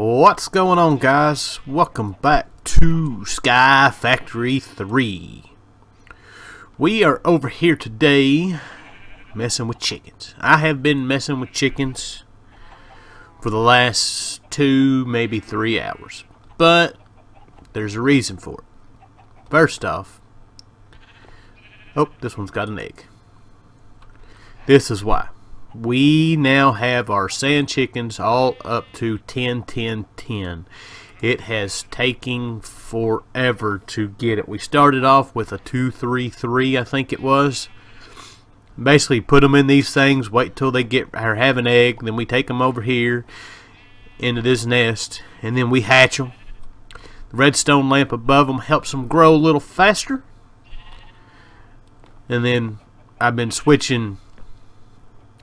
What's going on guys? Welcome back to Sky Factory 3. We are over here today messing with chickens. I have been messing with chickens for the last two, maybe three hours. But there's a reason for it. First off, oh, this one's got an egg. This is why we now have our sand chickens all up to 10 10 10 it has taken forever to get it. We started off with a 2 3 3 I think it was. Basically put them in these things wait till they get or have an egg then we take them over here into this nest and then we hatch them the redstone lamp above them helps them grow a little faster. And then I've been switching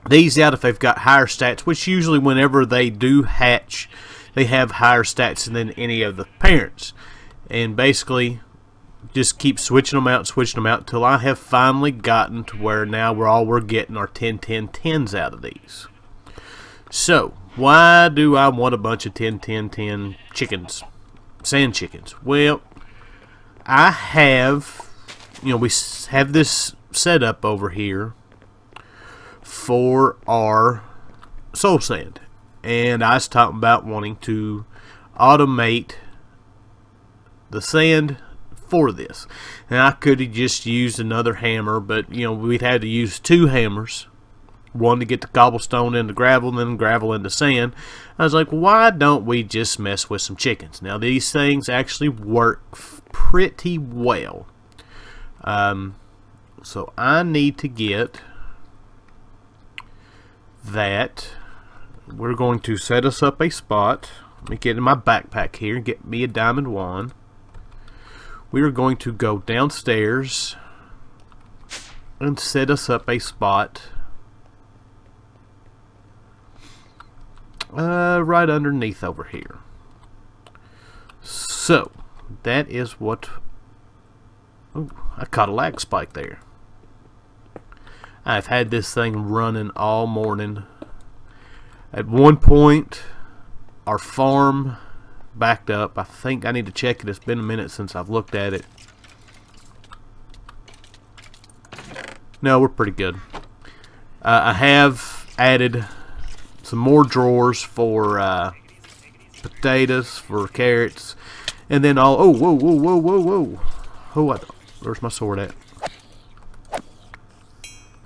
these out if they've got higher stats, which usually whenever they do hatch, they have higher stats than any of the parents. And basically, just keep switching them out, switching them out until I have finally gotten to where now we're all we're getting our 10 10 10s out of these. So, why do I want a bunch of 10 10 10 chickens? Sand chickens. Well, I have, you know, we have this set up over here for our soul sand. And I was talking about wanting to automate the sand for this. And I could have just used another hammer, but you know, we'd had to use two hammers. One to get the cobblestone into gravel, and then gravel into sand. I was like, why don't we just mess with some chickens? Now, these things actually work pretty well. Um, so I need to get that we're going to set us up a spot. Let me get in my backpack here and get me a diamond wand. We are going to go downstairs and set us up a spot uh, right underneath over here. So, that is what... Ooh, I caught a lag spike there. I've had this thing running all morning. At one point, our farm backed up. I think I need to check it. It's been a minute since I've looked at it. No, we're pretty good. Uh, I have added some more drawers for uh, potatoes, for carrots, and then all. Oh, whoa, whoa, whoa, whoa, whoa! Oh, what? Where's my sword at?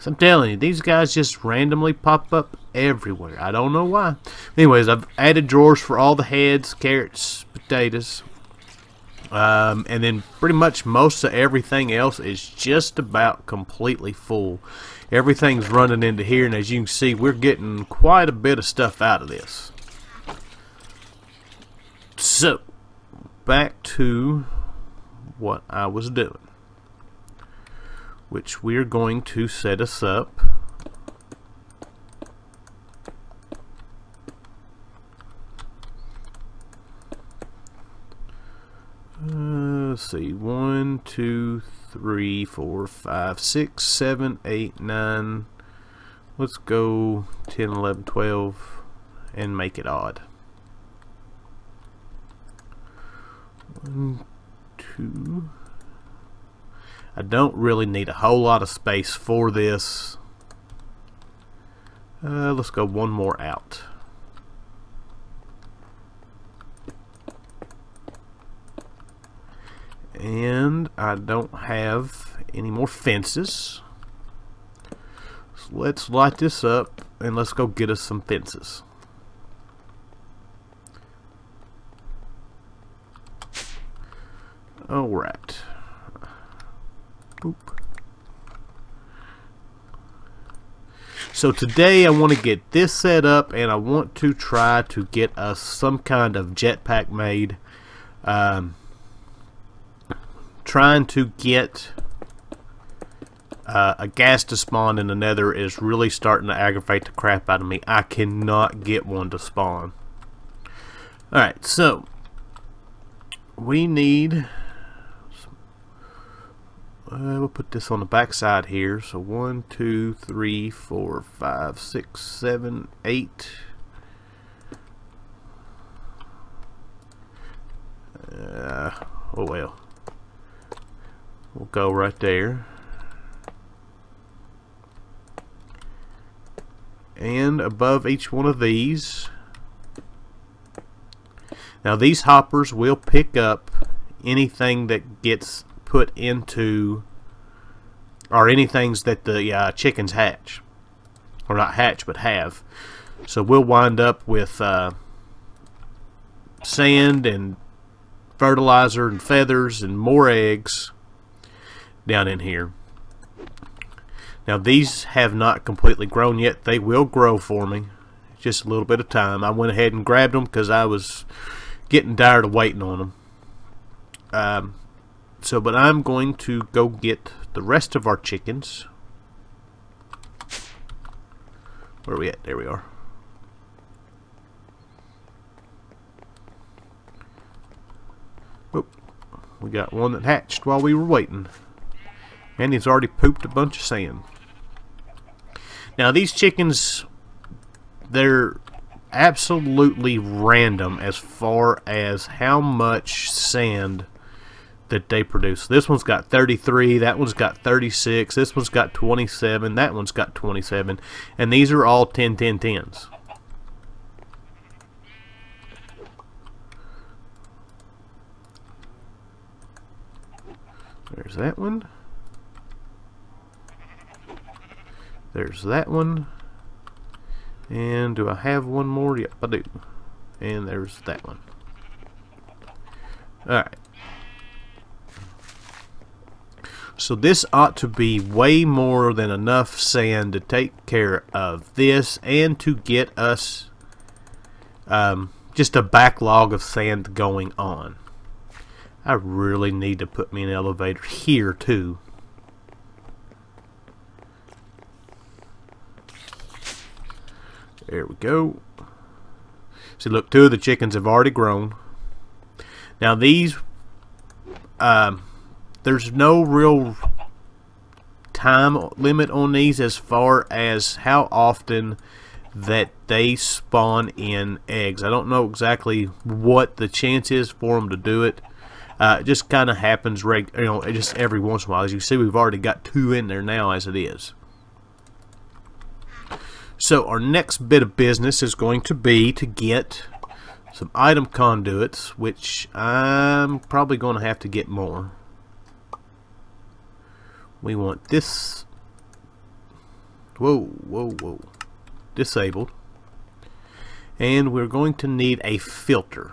So I'm telling you, these guys just randomly pop up everywhere. I don't know why. Anyways, I've added drawers for all the heads, carrots, potatoes. Um, and then pretty much most of everything else is just about completely full. Everything's running into here, and as you can see, we're getting quite a bit of stuff out of this. So, back to what I was doing which we're going to set us up. Uh, let's see one two three four five six seven eight nine. Let's go 10 11 12 and make it odd. One two I don't really need a whole lot of space for this. Uh, let's go one more out. And I don't have any more fences. So let's light this up and let's go get us some fences. Alright. Boop. So today I want to get this set up and I want to try to get us some kind of jetpack made. Um, trying to get uh, a ghast to spawn in the nether is really starting to aggravate the crap out of me. I cannot get one to spawn. Alright, so we need uh, we'll put this on the back side here. So one, two, three, four, five, six, seven, eight. Oh well. We'll go right there. And above each one of these, now these hoppers will pick up anything that gets put into, or anything that the uh, chickens hatch, or not hatch but have. So we'll wind up with uh, sand and fertilizer and feathers and more eggs down in here. Now these have not completely grown yet. They will grow for me. Just a little bit of time. I went ahead and grabbed them because I was getting tired of waiting on them. Um, so, but I'm going to go get the rest of our chickens. Where are we at? There we are. Oop. We got one that hatched while we were waiting. And he's already pooped a bunch of sand. Now these chickens, they're absolutely random as far as how much sand that they produce. This one's got 33, that one's got 36, this one's got 27, that one's got 27, and these are all 10 10 10s. There's that one. There's that one. And do I have one more? Yep, I do. And there's that one. Alright. So this ought to be way more than enough sand to take care of this and to get us um, just a backlog of sand going on. I really need to put me an elevator here too. There we go. See, look, two of the chickens have already grown. Now these, um, there's no real time limit on these as far as how often that they spawn in eggs. I don't know exactly what the chance is for them to do it. Uh, it just kind of happens, you know, just every once in a while. As you see, we've already got two in there now as it is. So our next bit of business is going to be to get some item conduits, which I'm probably going to have to get more. We want this. Whoa, whoa, whoa. Disabled. And we're going to need a filter.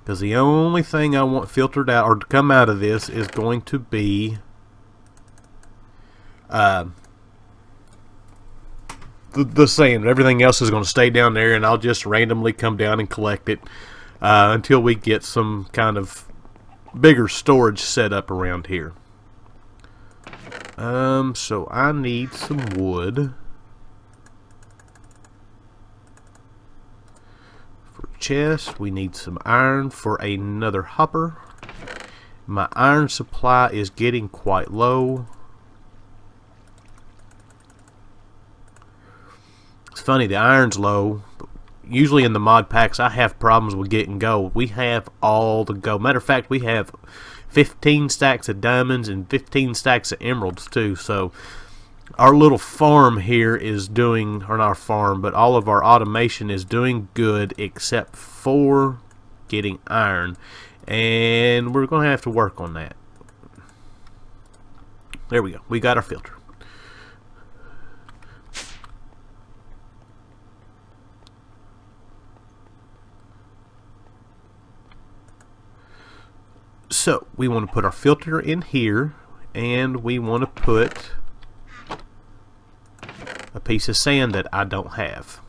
Because the only thing I want filtered out or to come out of this is going to be uh, the, the sand. Everything else is going to stay down there, and I'll just randomly come down and collect it uh, until we get some kind of bigger storage set up around here. Um, so I need some wood. For chest, we need some iron for another hopper. My iron supply is getting quite low. It's funny, the iron's low. Usually in the mod packs, I have problems with getting gold. We have all the gold. Matter of fact, we have 15 stacks of diamonds and 15 stacks of emeralds too. So our little farm here is doing, or not our farm, but all of our automation is doing good except for getting iron. And we're going to have to work on that. There we go. We got our filter. So we want to put our filter in here and we want to put a piece of sand that I don't have.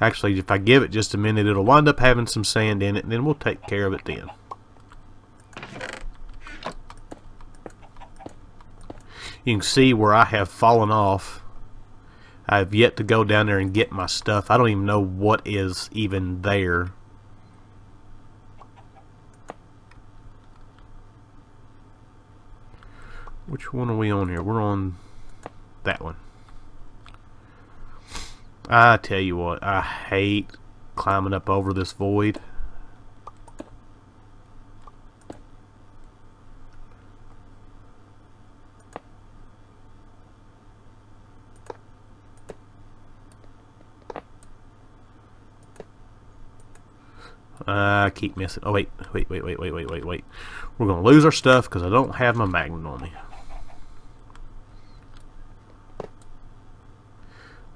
Actually, if I give it just a minute, it'll wind up having some sand in it, and then we'll take care of it then. You can see where I have fallen off. I have yet to go down there and get my stuff. I don't even know what is even there. Which one are we on here? We're on that one. I tell you what, I hate climbing up over this void. I keep missing. Oh, wait. Wait, wait, wait, wait, wait, wait, wait. We're going to lose our stuff because I don't have my magnet on me.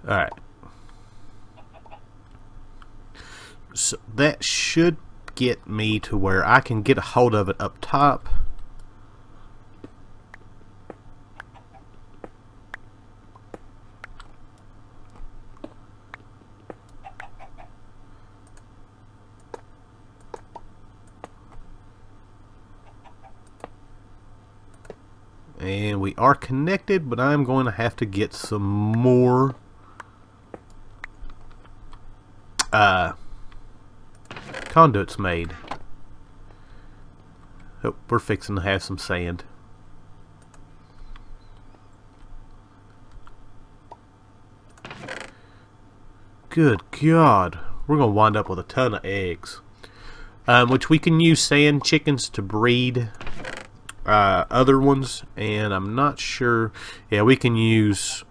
Alright. So that should get me to where I can get a hold of it up top. and we are connected but I'm going to have to get some more uh, conduits made. Oh, we're fixing to have some sand. Good god. We're gonna wind up with a ton of eggs. Um, which we can use sand chickens to breed uh, other ones, and I'm not sure. Yeah, we can use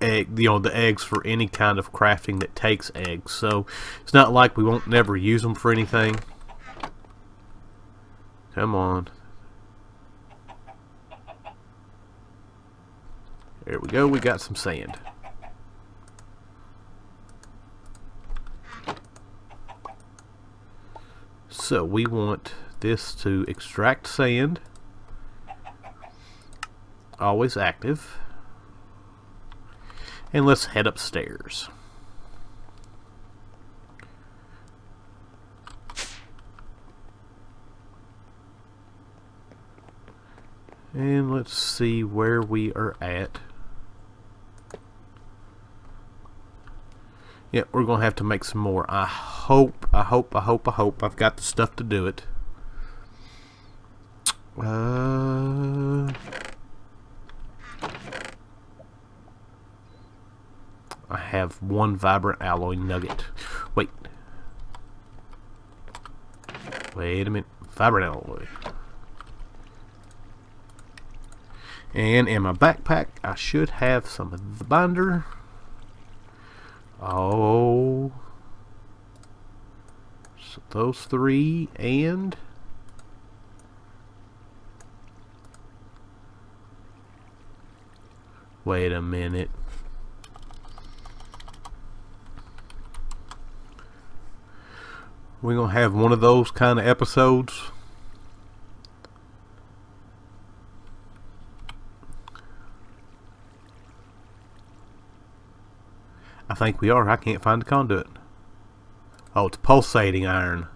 egg, you know, the eggs for any kind of crafting that takes eggs. So it's not like we won't never use them for anything. Come on. There we go. We got some sand. So we want this to extract sand always active and let's head upstairs. And let's see where we are at. Yeah we're gonna have to make some more. I hope I hope I hope I hope I've got the stuff to do it. Uh, I have one vibrant alloy nugget. Wait. Wait a minute. Vibrant alloy. And in my backpack, I should have some of the binder. Oh. So those three and... Wait a minute. We're going to have one of those kind of episodes. I think we are. I can't find the conduit. Oh, it's pulsating iron.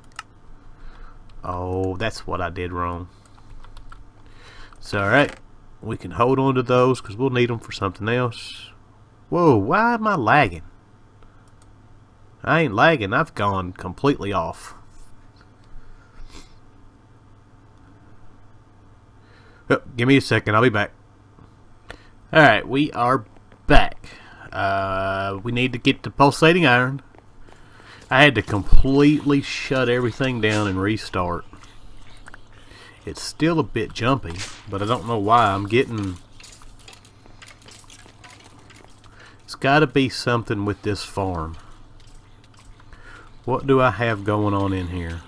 Oh, that's what I did wrong. It's alright we can hold on to those because we'll need them for something else. Whoa, why am I lagging? I ain't lagging, I've gone completely off. Oh, give me a second, I'll be back. Alright, we are back. Uh, we need to get the pulsating iron. I had to completely shut everything down and restart. It's still a bit jumpy, but I don't know why. I'm getting... It's got to be something with this farm. What do I have going on in here?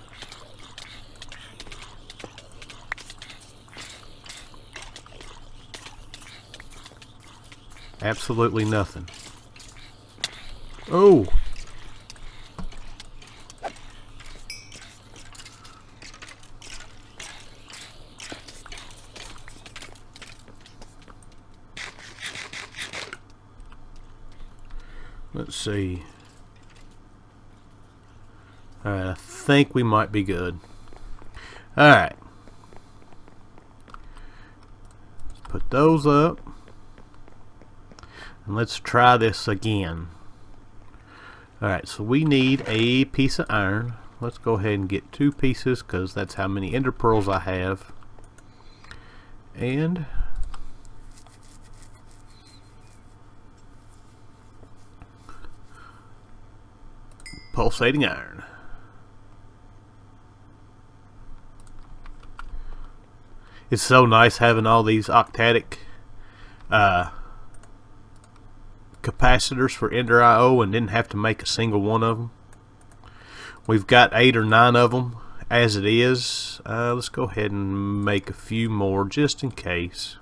Absolutely nothing. Oh! Let's see. Alright, I think we might be good. Alright. Let's put those up. And let's try this again. Alright, so we need a piece of iron. Let's go ahead and get two pieces because that's how many ender pearls I have. And pulsating iron. It's so nice having all these octadic uh, capacitors for Ender IO and didn't have to make a single one of them. We've got eight or nine of them as it is. Uh, let's go ahead and make a few more just in case.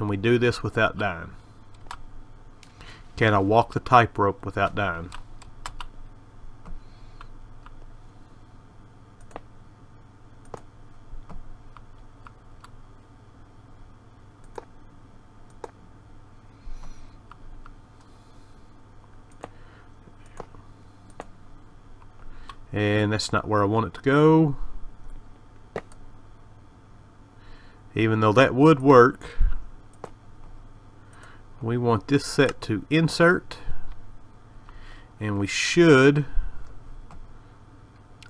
Can we do this without dying? Can I walk the tightrope without dying? and that's not where I want it to go even though that would work we want this set to insert and we should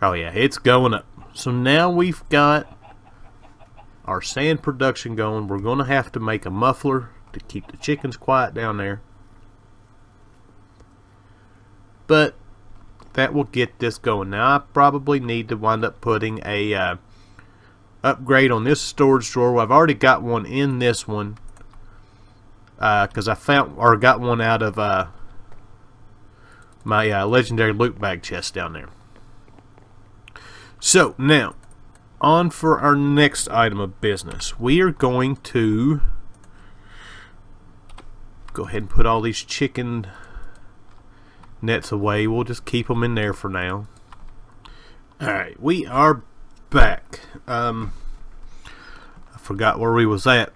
oh yeah it's going up so now we've got our sand production going we're gonna have to make a muffler to keep the chickens quiet down there but that will get this going. Now I probably need to wind up putting a uh, upgrade on this storage drawer. well, I've already got one in this one because uh, I found or got one out of uh, my uh, legendary loot bag chest down there. So now on for our next item of business. We are going to go ahead and put all these chicken nets away. We'll just keep them in there for now. Alright, we are back. Um, I forgot where we was at.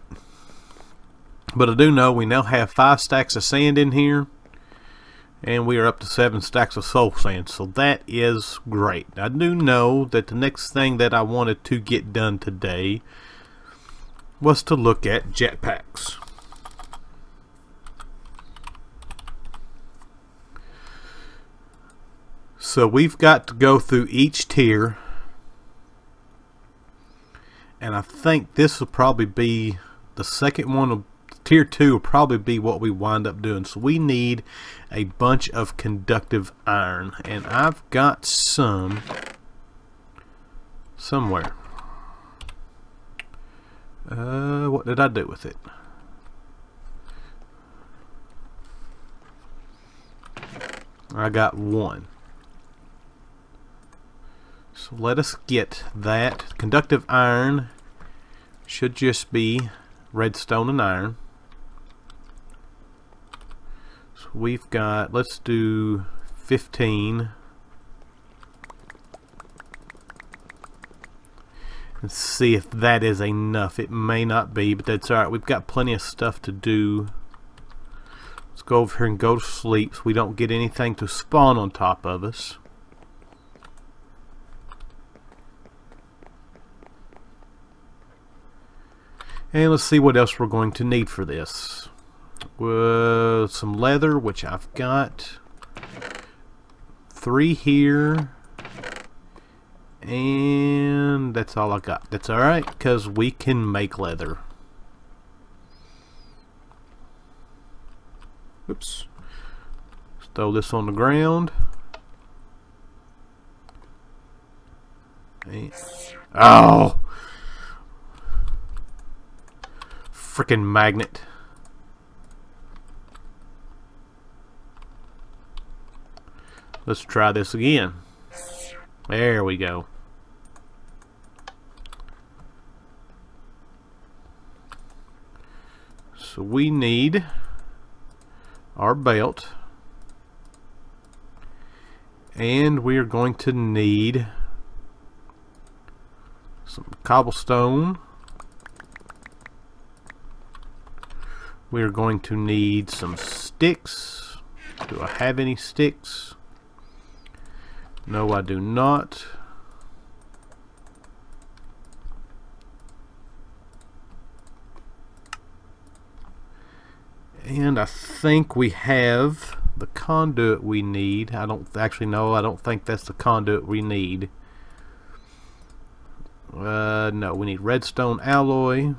But I do know we now have five stacks of sand in here. And we are up to seven stacks of soul sand. So that is great. I do know that the next thing that I wanted to get done today was to look at jetpacks. So we've got to go through each tier. And I think this will probably be the second one. Tier 2 will probably be what we wind up doing. So we need a bunch of conductive iron. And I've got some somewhere. Uh, what did I do with it? I got one. So let us get that. Conductive iron should just be redstone and iron. So we've got, let's do 15. And see if that is enough. It may not be, but that's alright. We've got plenty of stuff to do. Let's go over here and go to sleep so we don't get anything to spawn on top of us. And let's see what else we're going to need for this. Uh, some leather, which I've got. Three here. And that's all I got. That's alright, because we can make leather. Oops. Throw this on the ground. Oh! freaking magnet. Let's try this again. There we go. So we need our belt and we are going to need some cobblestone we are going to need some sticks. Do I have any sticks? No, I do not. And I think we have the conduit we need. I don't actually know. I don't think that's the conduit we need. Uh, no, we need redstone alloy,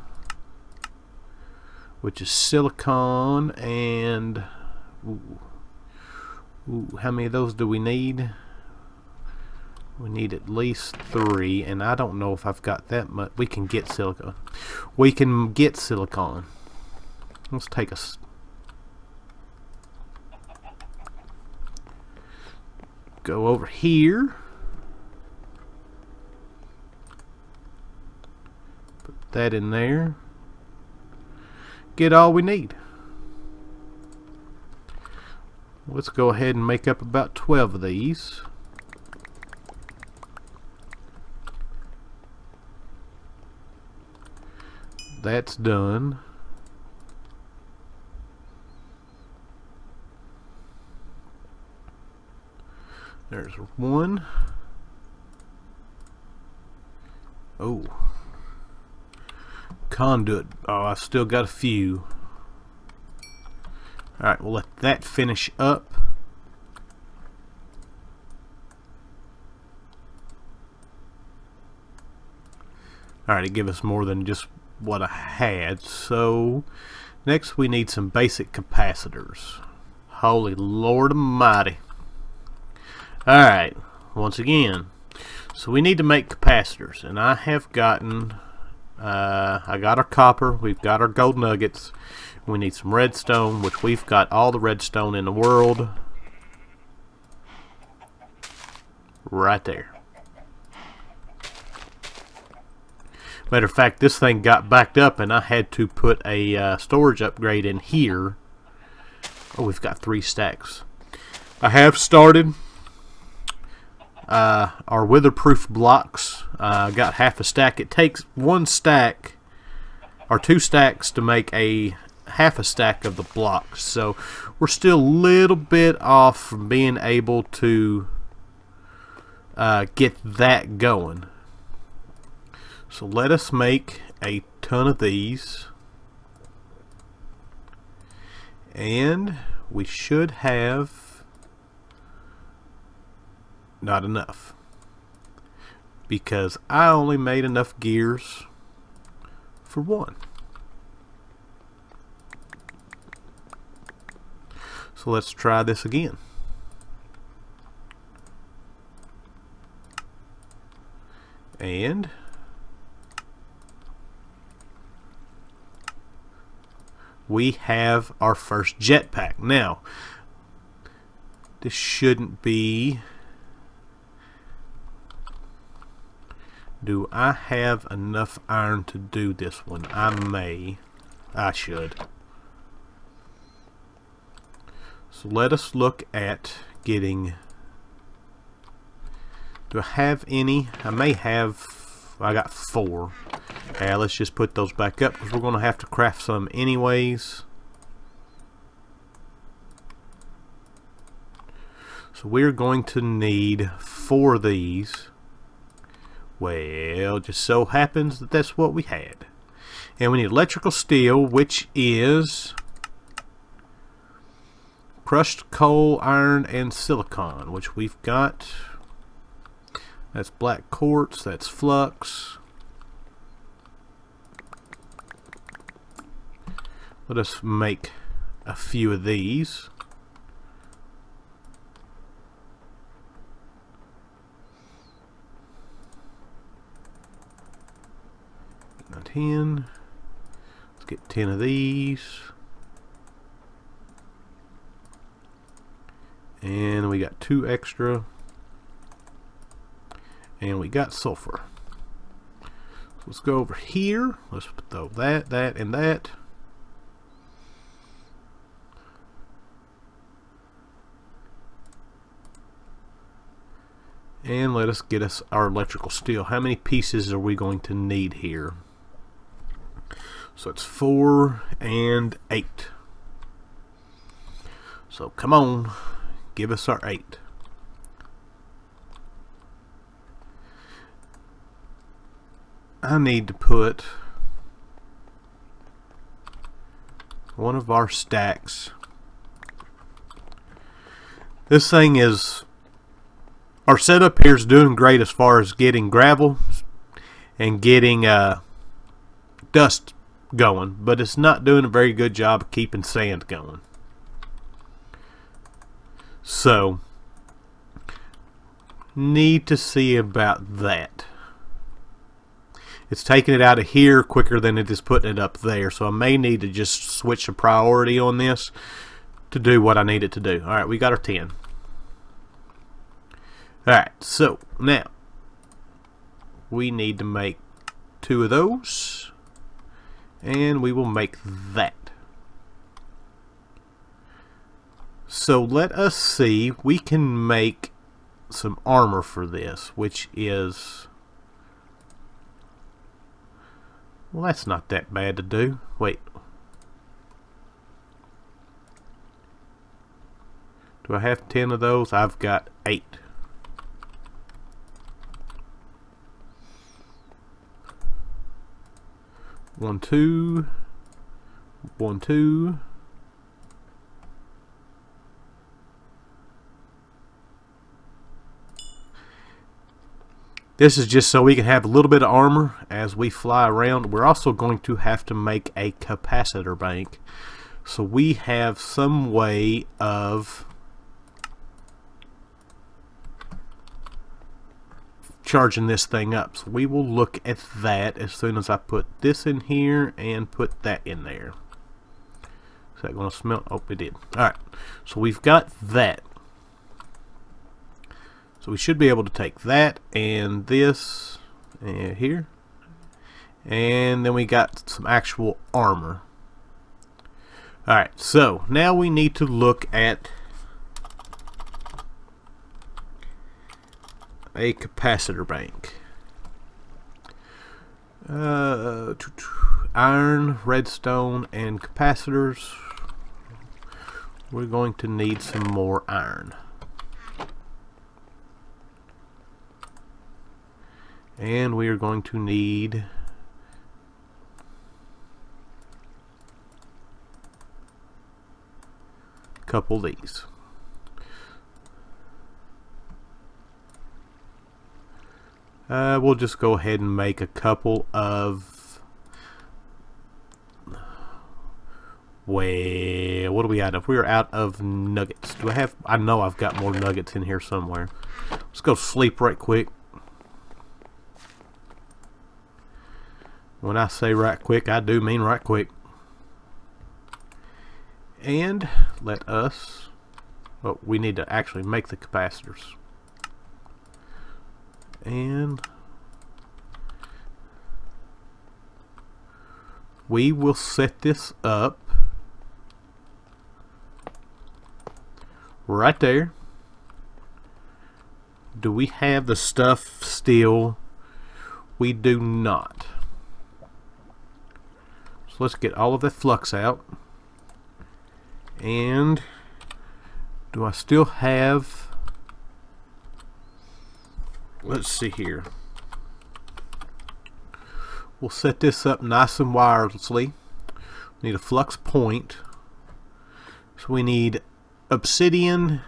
which is silicon, and ooh, ooh, how many of those do we need? We need at least three, and I don't know if I've got that much. We can get silicon. We can get silicon. Let's take a go over here. Put that in there. Get all we need. Let's go ahead and make up about 12 of these. That's done. There's one. Oh. Conduit. Oh, I've still got a few. Alright, we'll let that finish up. Alright, it give us more than just what I had. So, next we need some basic capacitors. Holy Lord Almighty. Alright, once again. So we need to make capacitors, and I have gotten, uh, I got our copper, we've got our gold nuggets, we need some redstone, which we've got all the redstone in the world. Right there. Matter of fact, this thing got backed up and I had to put a uh, storage upgrade in here. Oh, we've got three stacks. I have started uh, our weatherproof blocks. Uh, got half a stack. It takes one stack or two stacks to make a half a stack of the blocks. So we're still a little bit off from being able to uh, get that going. So let us make a ton of these. And we should have not enough because I only made enough gears for one. So let's try this again. And we have our first jetpack. Now, this shouldn't be Do I have enough iron to do this one? I may. I should. So let us look at getting... Do I have any? I may have... I got four. Yeah, let's just put those back up because we're going to have to craft some anyways. So we're going to need four of these. Well, just so happens that that's what we had. And we need electrical steel, which is crushed coal, iron, and silicon, which we've got. That's black quartz, that's flux. Let us make a few of these. Now 10. Let's get 10 of these. And we got two extra. And we got sulfur. So let's go over here. Let's put that, that, and that. And let us get us our electrical steel. How many pieces are we going to need here? So it's 4 and 8. So come on, give us our 8. I need to put one of our stacks. This thing is, our setup here is doing great as far as getting gravel and getting uh, dust going, but it's not doing a very good job of keeping sand going. So, need to see about that. It's taking it out of here quicker than it is putting it up there, so I may need to just switch the priority on this to do what I need it to do. Alright, we got our 10. Alright, so now we need to make two of those and we will make that. So let us see, we can make some armor for this, which is, well that's not that bad to do. Wait. Do I have 10 of those? I've got 8. One, two. One, two. This is just so we can have a little bit of armor as we fly around. We're also going to have to make a capacitor bank. So we have some way of charging this thing up. So we will look at that as soon as I put this in here and put that in there. Is that going to smell? Oh, it did. Alright, so we've got that. So we should be able to take that and this and here. And then we got some actual armor. Alright, so now we need to look at a capacitor bank. Uh, iron, redstone, and capacitors. We're going to need some more iron. And we are going to need a couple these. Uh, we'll just go ahead and make a couple of well what are we out of? We're out of nuggets. Do I have I know I've got more nuggets in here somewhere. Let's go sleep right quick when I say right quick I do mean right quick. And let us well, we need to actually make the capacitors. And we will set this up right there. Do we have the stuff still? We do not so let's get all of the flux out. And do I still have let's see here. We'll set this up nice and wirelessly. We need a flux point. So we need obsidian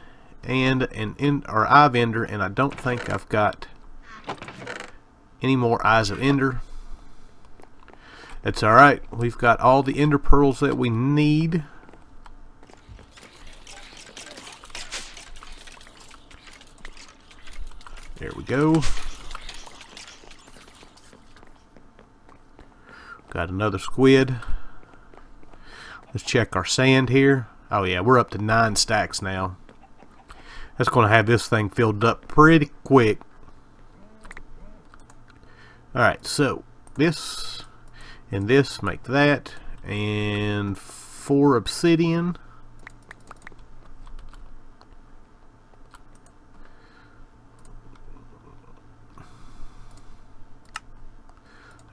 and an in or eye ender and I don't think I've got any more eyes of ender that's alright we've got all the ender pearls that we need There we go. Got another squid. Let's check our sand here. Oh yeah, we're up to nine stacks now. That's going to have this thing filled up pretty quick. Alright, so this and this make that. And four obsidian.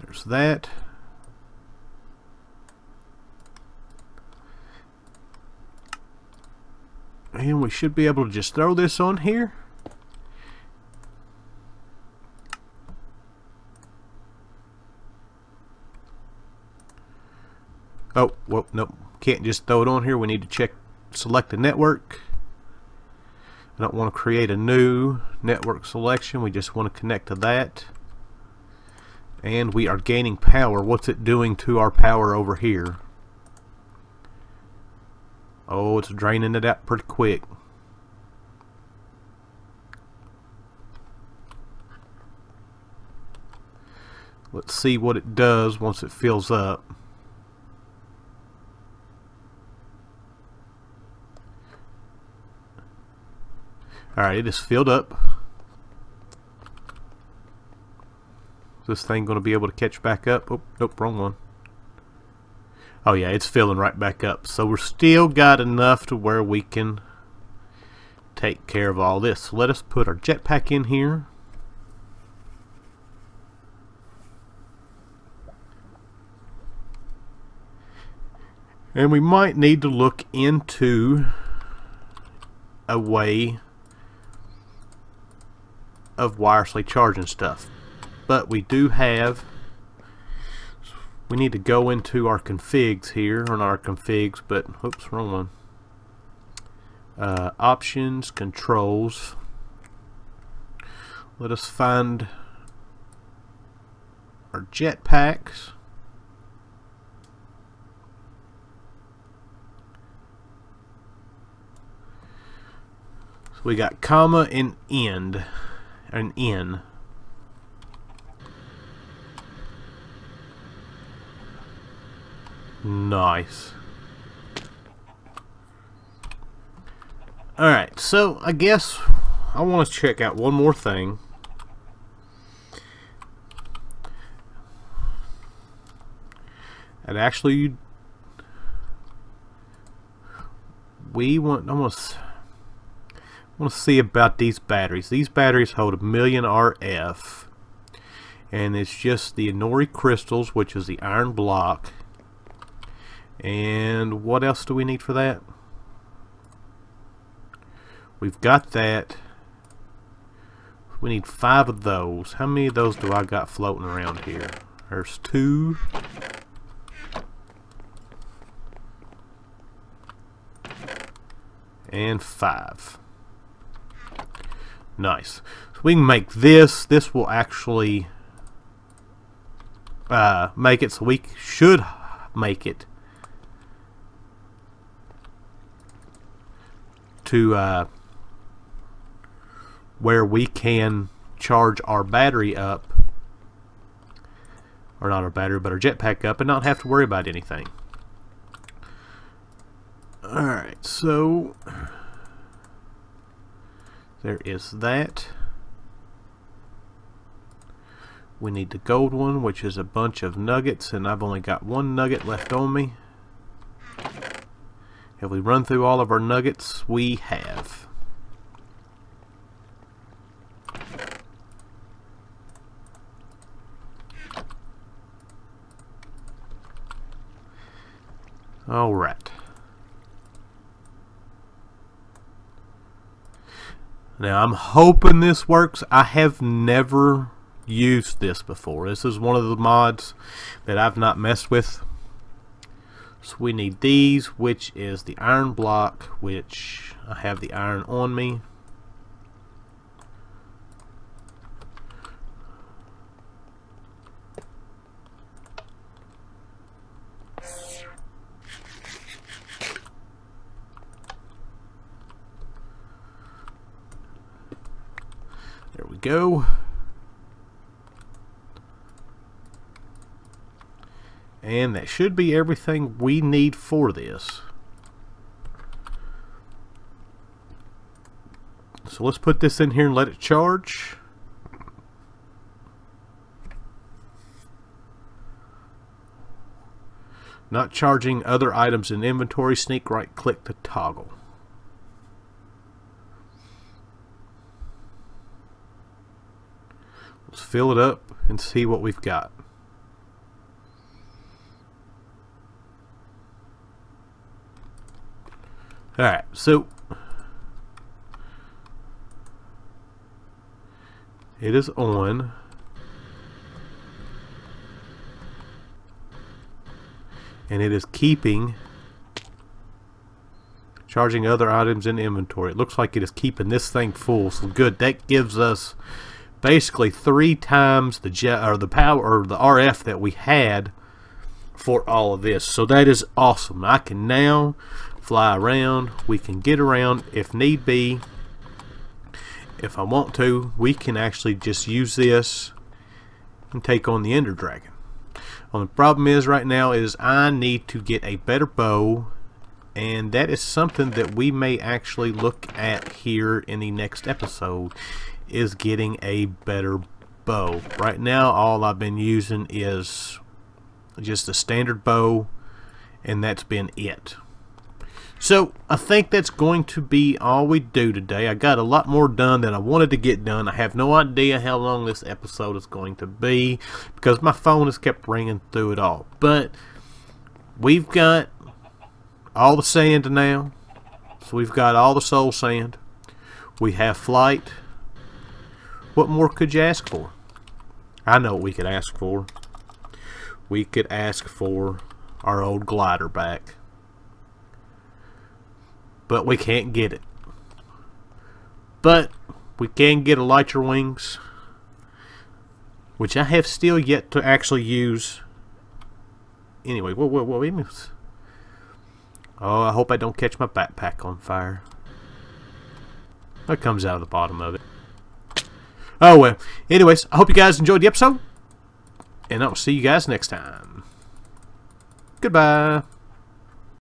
There's that. And we should be able to just throw this on here. Oh, well, nope. Can't just throw it on here. We need to check, select the network. I don't want to create a new network selection. We just want to connect to that and we are gaining power. What's it doing to our power over here? Oh, it's draining it out pretty quick. Let's see what it does once it fills up. Alright, it is filled up. Is this thing going to be able to catch back up? Oh, nope, wrong one. Oh yeah, it's filling right back up. So we're still got enough to where we can take care of all this. So let us put our jetpack in here. And we might need to look into a way of wirelessly charging stuff. But we do have we need to go into our configs here or not our configs but oops wrong one. Uh, options controls. Let us find our jetpacks. So we got comma and end and in Nice. Alright, so I guess I want to check out one more thing. And actually, we want almost want to see about these batteries. These batteries hold a million RF, and it's just the Enori crystals, which is the iron block, and what else do we need for that? We've got that. We need five of those. How many of those do I got floating around here? There's two. And five. Nice. So we can make this. This will actually uh, make it so we should make it to uh, where we can charge our battery up or not our battery but our jetpack up and not have to worry about anything alright so there is that we need the gold one which is a bunch of nuggets and I've only got one nugget left on me have we run through all of our nuggets? We have. Alright. Now I'm hoping this works. I have never used this before. This is one of the mods that I've not messed with so we need these, which is the iron block, which I have the iron on me. There we go. And that should be everything we need for this. So let's put this in here and let it charge. Not charging other items in inventory, sneak right click to toggle. Let's fill it up and see what we've got. Alright, so it is on. And it is keeping charging other items in inventory. It looks like it is keeping this thing full. So good. That gives us basically three times the jet or the power or the RF that we had for all of this. So that is awesome. I can now fly around. We can get around if need be. If I want to, we can actually just use this and take on the Ender Dragon. Well, the problem is right now is I need to get a better bow and that is something that we may actually look at here in the next episode is getting a better bow. Right now all I've been using is just a standard bow and that's been it. So I think that's going to be all we do today. I got a lot more done than I wanted to get done. I have no idea how long this episode is going to be because my phone has kept ringing through it all. But we've got all the sand now. So we've got all the soul sand. We have flight. What more could you ask for? I know what we could ask for. We could ask for our old glider back but we can't get it. But we can get elytra wings, which I have still yet to actually use. Anyway, what what what means? Oh, I hope I don't catch my backpack on fire. That comes out of the bottom of it. Oh well. Anyways, I hope you guys enjoyed the episode. And I'll see you guys next time. Goodbye.